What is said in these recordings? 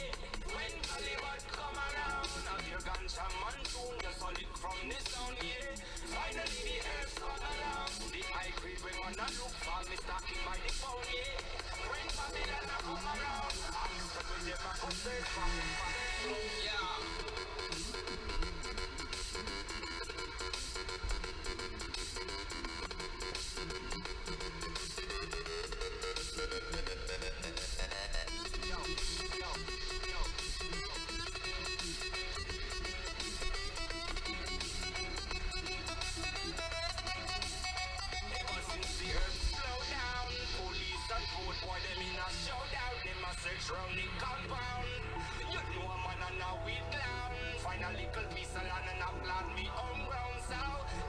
When Taliban come around, have your ganja man tune the solid from this sound, yeah. Finally the earth come around, the high grade we wanna look for, me stacking by the phone, yeah. When Babylon come around, I'm the never go search for, yeah. search round the compound. You know a man and a weed clown. Find a little piece of land and a plant me on ground. So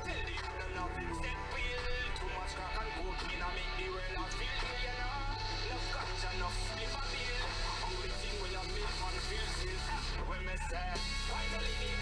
tell the other nothing set pill. Too much crack and coke, and make me well a feel you know. Love catch enough flip a bill. Only thing when you feel and feel is when me say finally.